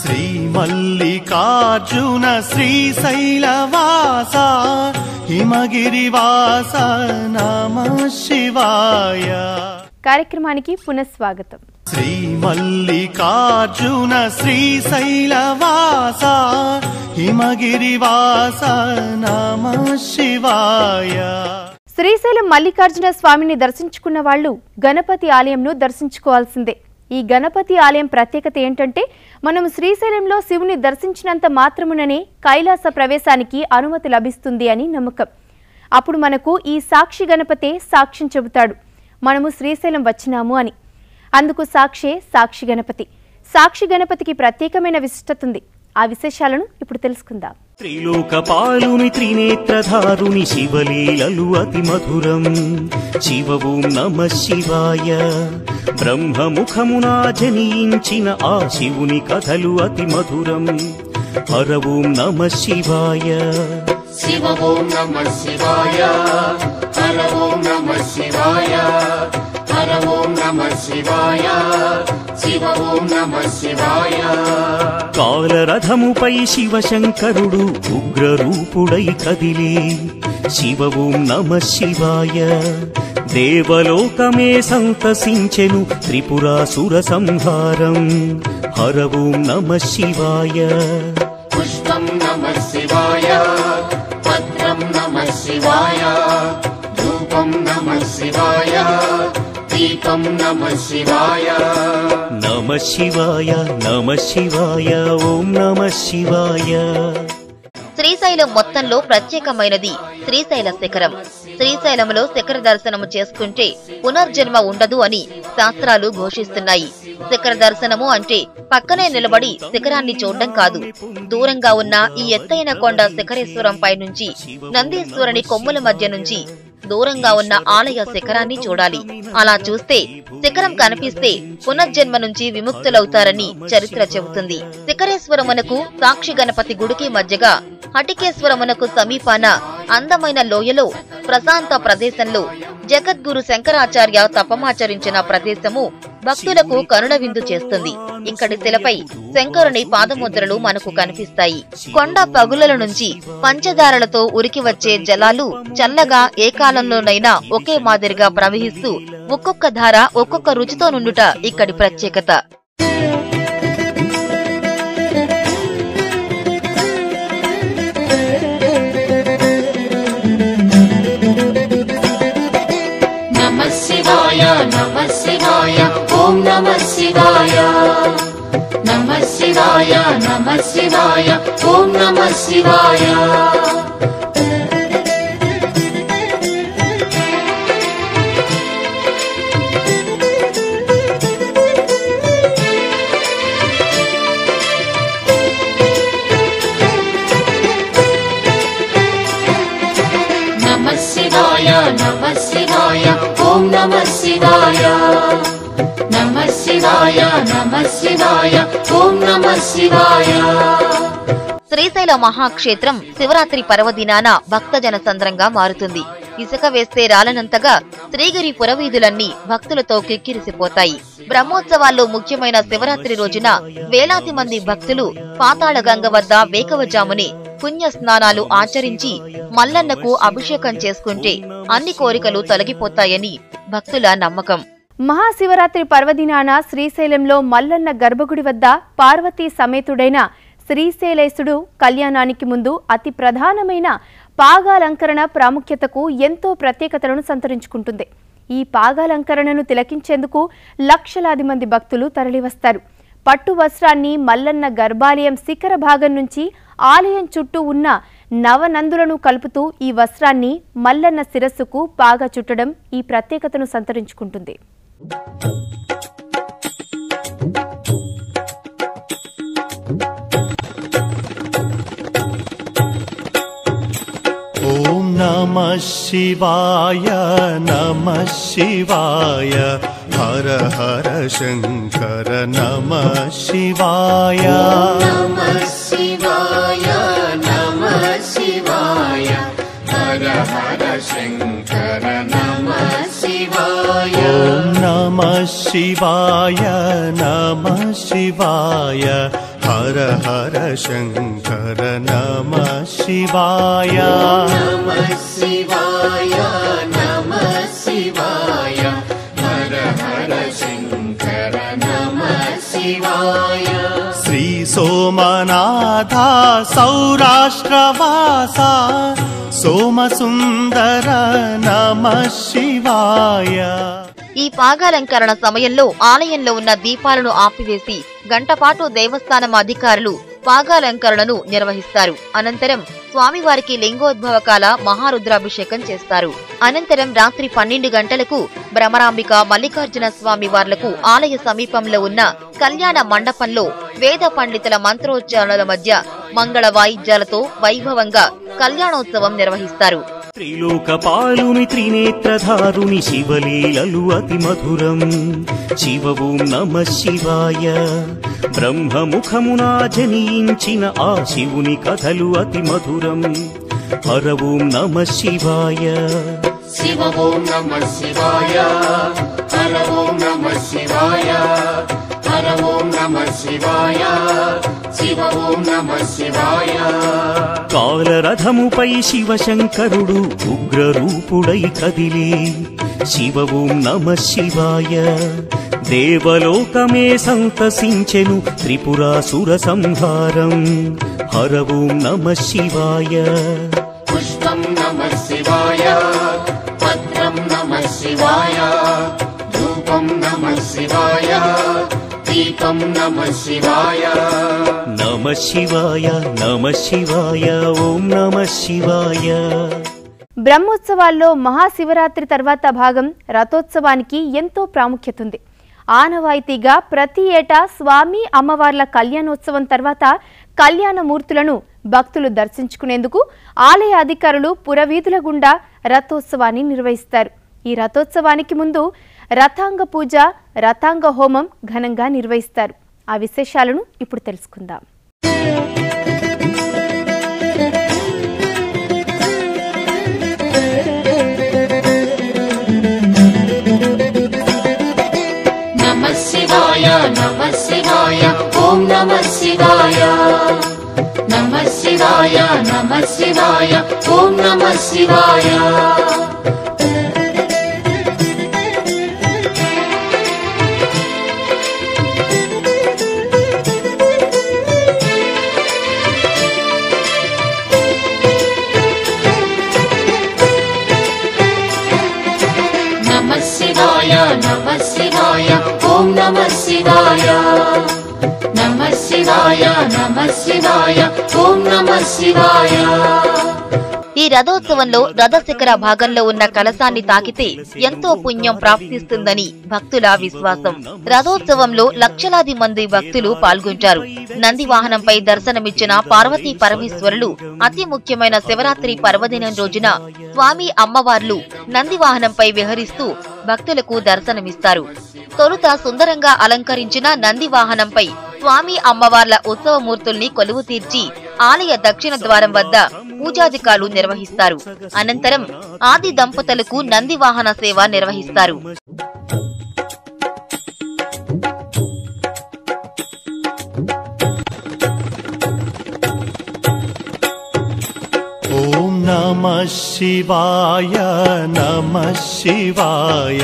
శ్రీ మల్లికార్జున శ్రీశైలవాస హిమగిరివాస నమ శివాయ. కార్యక్రమానికి పునఃస్వాగతం. శ్రీ మల్లికార్జున శ్రీశైలవాస హిమగిరివాస నమ శివాయ. శ్రీశైలం మల్లికార్జున స్వామిని దర్శించుకున్న వాళ్ళు గణపతి ఆలయంను దర్శించుకోవాల్సిందే. ఈ గణపతి ఆలయం ప్రత్యేకత ఏంటంటే మనం శ్రీశైలంలో శివుని దర్శించినంత మాత్రముననే కైలాస ప్రవేశానికి అనుమతి లభిస్తుంది అని నమ్మకం. అప్పుడు మనకు ఈ సాక్షి గణపతే సాక్ష్యం చెబుతాడు. మనము శ్రీశైలం వచ్చినాము అని. అందుకు సాక్షే సాక్షి గణపతి. సాక్షి గణపతికి ప్రత్యేకమైన విశిష్టత ఉంది. ఆ విశేషాలను ఇప్పుడు తెలుసుకుందాం. త్రిలోకపాలుని త్రినేత్రధారుని శివలీలలు అతి మధురం. శివ ఓం నమ శివాయ. బ్రహ్మముఖమునా జనించిన ఆ శివుని కథలు అతి మధురం. హర ఓం నమ శివాయ. శివ ఓం నమ శివాయ. హర ఓం నమ శివాయ. హర ఓం నమ శివాయ శివ ఓం నమ శివాయ కాలరథముపై శివశంకరుడు ఉగ్రరూపుడై కదిలి శివ ఓం నమ శివాయ. దేవలోకమే సంతసించెను త్రిపురాసుర సంహారం. హర ఓం నమ శివాయ. పుష్పం నమ శివాయ పత్రం నమ శివాయ ధూపం నమ శివాయ దీపం నమ శివాయ. నమ శివాయ నమ శివాయ ఓం నమ శివాయ. శ్రీశైలం మొత్తంలో ప్రత్యేకమైనది శ్రీశైల శిఖరం. శ్రీశైలంలో శిఖర దర్శనము చేసుకుంటే పునర్జన్మ ఉండదు అని శాస్త్రాలు ఘోషిస్తున్నాయి. శిఖర దర్శనము అంటే పక్కనే నిలబడి శిఖరాన్ని చూడడం కాదు. దూరంగా ఉన్న ఈ ఎత్తైన కొండ శిఖరేశ్వరం పై నుంచి నందీశ్వరుని కొమ్ముల మధ్య నుంచి దూరంగా ఉన్న ఆలయ శిఖరాన్ని చూడాలి. అలా చూస్తే శిఖరం కనిపిస్తే పునర్జన్మ నుంచి విముక్తులవుతారని చరిత్ర చెబుతుంది. శిఖరేశ్వరమునకు సాక్షి గణపతి గుడికి మధ్యగా హటికేశ్వరమునకు సమీపాన అందమైన లోయలో ప్రశాంత ప్రదేశంలో జగద్గురు శంకరాచార్య తపమాచరించిన ప్రదేశము భక్తులకు కరుణ విందు చేస్తుంది. ఇక్కడి శిలపై శంకరుని పాదముద్రలు మనకు కనిపిస్తాయి. కొండ పగులల నుంచి పంచదారలతో ఉరికి వచ్చే జలాలు చల్లగా ఏ కాలంలోనైనా ఒకే మాదిరిగా ప్రవహిస్తూ ఒక్కొక్క ధార ఒక్కొక్క రుచితో నుండుట ఇక్కడి ప్రత్యేకత. नमः शिवाय ॐ नमः शिवाय नमः शिवाय नमः शिवाय ॐ नमः शिवाय नमः शिवाय नमः शिवाय శివాయ నమ శివాయ ఓం నమ శివాయ. శ్రీశైల మహాక్షేత్రం శివరాత్రి పర్వదినాన భక్తజన సంద్రంగా మారుతుంది. ఇసుక వేస్తే రాలనంతగా శ్రీగిరి పురవీధులన్నీ భక్తులతో కిక్కిరిసిపోతాయి. బ్రహ్మోత్సవాల్లో ముఖ్యమైన శివరాత్రి రోజున వేలాది మంది భక్తులు పాతాళ గంగ వద్ద వేకవజాముని పుణ్య స్నానాలు ఆచరించి మల్లన్నకు అభిషేకం చేసుకుంటే అన్ని కోరికలు తొలగిపోతాయని భక్తుల నమ్మకం. మహాశివరాత్రి పర్వదినాన శ్రీశైలంలో మల్లన్న గర్భగుడి వద్ద పార్వతీ సమేతుడైన శ్రీశైలేశుడు కళ్యాణానికి ముందు అతి ప్రధానమైన పాగాలంకరణ ప్రాముఖ్యతకు ఎంతో ప్రత్యేకతలను సంతరించుకుంటుంది. ఈ పాగాలంకరణను తిలకించేందుకు లక్షలాది మంది భక్తులు తరలివస్తారు. పట్టు వస్త్రాన్ని మల్లన్న గర్భాలయం శిఖర భాగం నుంచి ఆలయం చుట్టూ ఉన్న నవనందులను కలుపుతూ ఈ వస్త్రాన్ని మల్లన్న శిరస్సుకు పాగా చుట్టడం ఈ ప్రత్యేకతను సంతరించుకుంటుంది. ॐ नमः शिवाय नमः शिवाय हर हर शङ्कर नमः शिवाय। नमः शिवाय नमः शिवाय हर हर शङ्कर नमः शिवाय। नमः शिवाय नमः शिवाय। हर हर शङ्कर नमः शिवाय। नमः शिवाय नमः शिवाय। हर हर शङ्कर नमः शिवाय। श्री सोमनाथा सौराष्ट्रवासा। सोमसुन्दर नमः शिवाय। ఈ పాగాలంకరణ సమయంలో ఆలయంలో ఉన్న దీపాలను ఆపివేసి గంటపాటు దేవస్థానం అధికారులు పాగాలంకరణను నిర్వహిస్తారు. అనంతరం స్వామివారికి లింగోద్భవ కాల మహారుద్రాభిషేకం చేస్తారు. అనంతరం రాత్రి పన్నెండు గంటలకు భ్రమరాంబిక మల్లికార్జున స్వామి వార్లకు ఆలయ సమీపంలో ఉన్న కళ్యాణ మండపంలో వేద పండితుల మంత్రోచ్చారణల మధ్య మంగళ వాయిద్యాలతో వైభవంగా కళ్యాణోత్సవం నిర్వహిస్తారు. త్రిలోక పాలుని త్రినేత్రధారుని శివలీలలు అతి మధురం. శివవు నమ శివాయ. బ్రహ్మముఖమునా జనించిన ఆ శివుని కథలు అతి మధురం. హరవు నమ శివాయ. శివ నమ శివాయ. హర నమ శివాయ. హర ఓం నమ శివాయ శివ ఓం నమ శివాయ కాలరథముపై శివశంకరుడు ఉగ్రరూపుడై కదిలే శివ ఓం నమ శివాయ. దేవలోకమే సంతసించెను త్రిపురాసుర సంహారం. హర నమ శివాయ. పుష్పం నమ శివాయ పత్రం నమ శివాయ ధూపం నమ శివాయ दीपं नमः शिवाय నమ శివాయ నమ శివాయ ఓం నమ శివాయ బ్రహ్మోత్సవాల్లో మహాశివరాత్రి తర్వాత భాగం రథోత్సవానికి ఎంతో ప్రాముఖ్యత ఉంది ఆనవాయితీగా ప్రతి ఏటా స్వామి అమ్మవార్ల కళ్యాణోత్సవం తర్వాత కళ్యాణమూర్తులను భక్తులు దర్శించుకునేందుకు ఆలయ అధికారులు పురవీధుల గుండా రథోత్సవాన్ని నిర్వహిస్తారు ఈ రథోత్సవానికి ముందు రథాంగ పూజ రథాంగ హోమం ఘనంగా నిర్వహిస్తారు. ఆ విశేషాలను ఇప్పుడు తెలుసుకుందాం. శివాయ నమ శివాయ ఓం నమ శివాయ. ఓం ఈ రథోత్సవంలో రథశిఖర భాగంలో ఉన్న కలసాన్ని తాకితే ఎంతో పుణ్యం ప్రాప్తిస్తుందని భక్తుల విశ్వాసం. రథోత్సవంలో లక్షలాది మంది భక్తులు పాల్గొంటారు. నంది వాహనంపై దర్శనమిచ్చిన పార్వతీ పరమేశ్వరులు అతి ముఖ్యమైన శివరాత్రి పర్వదినం రోజున స్వామి అమ్మవార్లు నంది వాహనంపై విహరిస్తూ భక్తులకు దర్శనమిస్తారు. తొలుత సుందరంగా అలంకరించిన నంది వాహనంపై స్వామి అమ్మవార్ల ఉత్సవమూర్తుల్ని కొలువు తీర్చి ఆలయ దక్షిణ ద్వారం వద్ద పూజాధికారులు నిర్వహిస్తారు. అనంతరం ఆది దంపతులకు నంది వాహన సేవ నిర్వహిస్తారు. శివాయ నమ శివాయ.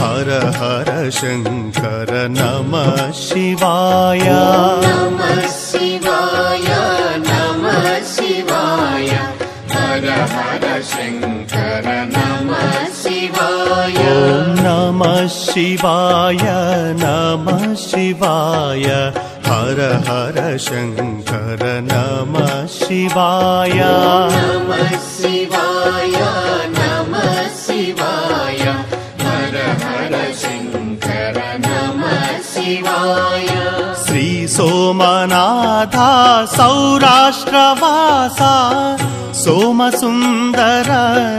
हर हर शङ्कर नमः शिवाय। नमः शिवाय नमः शिवाय। हर हर शङ्कर नमः शिवाय। नमः शिवाय नमः शिवाय। हर हर शङ्कर नमः शिवाय। नमः రాధా సౌరాష్ట్రవాస సోమసుందర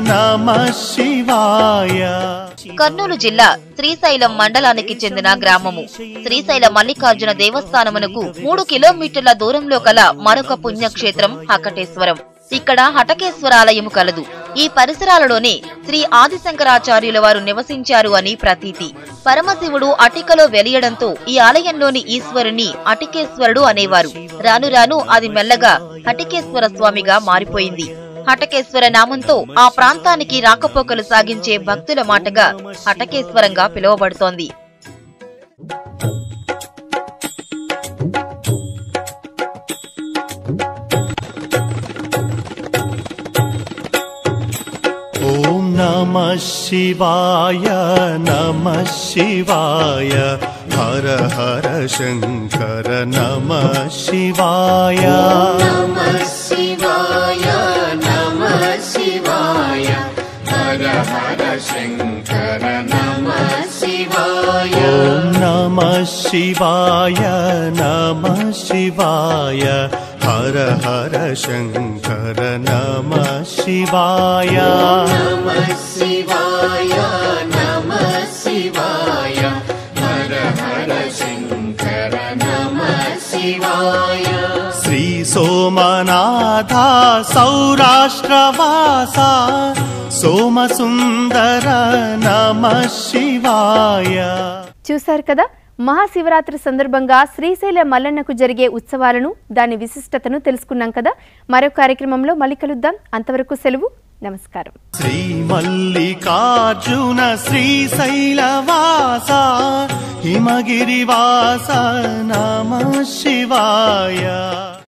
నమ శివాయ కర్నూలు జిల్లా శ్రీశైలం మండలానికి చెందిన గ్రామము. శ్రీశైల మల్లికార్జున దేవస్థానమునకు మూడు కిలోమీటర్ల దూరంలో కల మరొక పుణ్యక్షేత్రం హకటేశ్వరం. ఇక్కడ హటకేశ్వరాలయము కలదు. ఈ పరిసరాలలోనే శ్రీ ఆదిశంకరాచార్యుల వారు నివసించారు అని ప్రతీతి. పరమశివుడు అటికలో వెలియడంతో ఈ ఆలయంలోని ఈశ్వరుని అటికేశ్వరుడు అనేవారు. రాను రాను అది మెల్లగా హటికేశ్వర స్వామిగా మారిపోయింది. హటకేశ్వర నామంతో ఆ ప్రాంతానికి రాకపోకలు సాగించే భక్తుల మాటగా హటకేశ్వరంగా పిలువబడుతోంది. नमः शिवाय नमः शिवाय। हर हर शङ्कर नमः शिवाय। नमः शिवाय नमः शिवाय। हर हर शङ्कर नमः शिवाय। नमः शिवाय नमः शिवाय। हर हर शङ्कर नमः शिवाय नमः शिवाय नमः शिवाय हर हर शङ्कर नमः शिवाय श्री सोमनाथा सौराष्ट्रवासा सोमसुन्दर नमः शिवाय చూశారు కదా మహాశివరాత్రి సందర్భంగా శ్రీశైల మల్లన్నకు జరిగే ఉత్సవాలను దాని విశిష్టతను తెలుసుకున్నాం కదా. మరో కార్యక్రమంలో మళ్ళీ కలుద్దాం. అంతవరకు సెలవు. నమస్కారం. శ్రీ మల్లికార్జున శ్రీశైల వాస హిమగిరి వాస నమ శివాయ.